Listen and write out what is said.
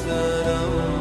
सनम